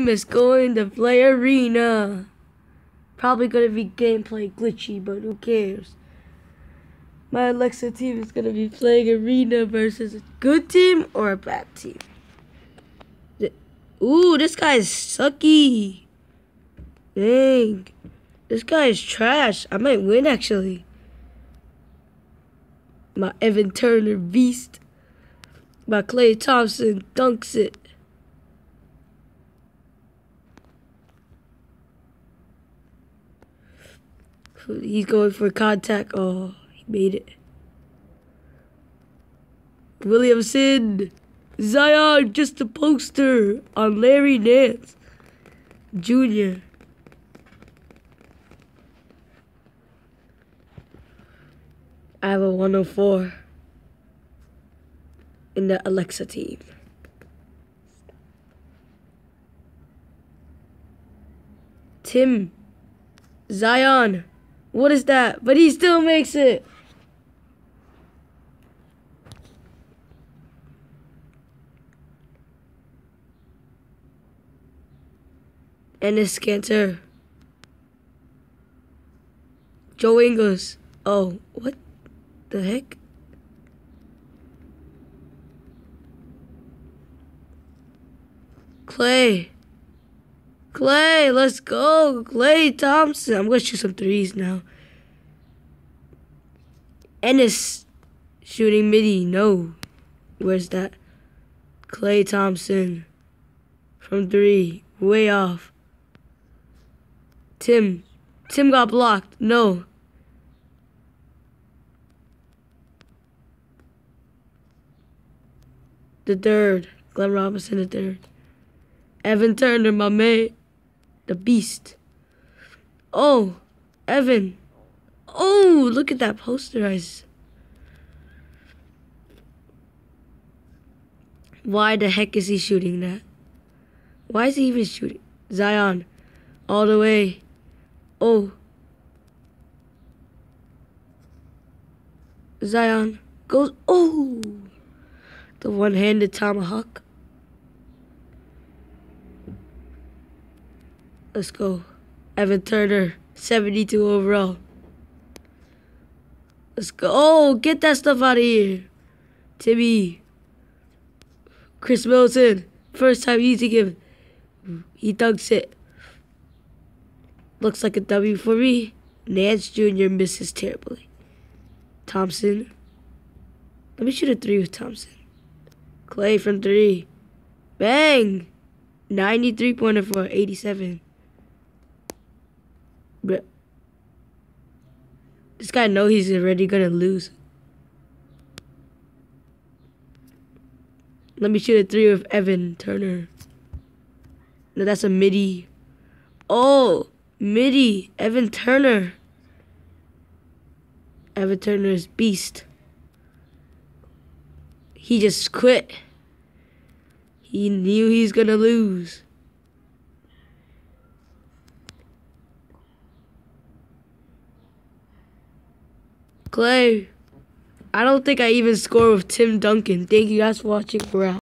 team is going to play arena. Probably gonna be gameplay glitchy, but who cares? My Alexa team is gonna be playing arena versus a good team or a bad team. Ooh, this guy is sucky. Dang. This guy is trash. I might win actually. My Evan Turner beast. My Klay Thompson dunks it. He's going for contact. Oh, he made it. Williamson. Zion, just a poster on Larry Nance Jr. I have a 104 in the Alexa team. Tim. Zion. What is that? But he still makes it. Enes Kanter. Joe Ingles. Oh, what the heck? Klay. Klay, let's go. Klay Thompson. I'm going to shoot some threes now. Enes shooting midi. No. Where's that? Klay Thompson from three. Way off. Tim. Tim got blocked. No. The third. Glenn Robinson, the third. Evan Turner, my mate. The beast. Oh, Evan. Oh, look at that poster. I Why the heck is he shooting that? Why is he even shooting? Zion. All the way. Oh. Zion goes. Oh. The one handed tomahawk. Let's go. Evan Turner, 72 overall. Let's go. Oh, get that stuff out of here. Timmy. Khris Middleton. First time using him. He dunks it. Looks like a W for me. Nance Jr. misses terribly. Thompson. Let me shoot a three with Thompson. Klay from three. Bang! 93 pointer for 87. But this guy know he's already gonna lose. Let me shoot a three with Evan Turner. No, that's a midi. Oh! Midi, Evan Turner. Evan Turner's beast. He just quit. He knew he's gonna lose. Klay. I don't think I even score with Tim Duncan. Thank you guys for watching. We're out.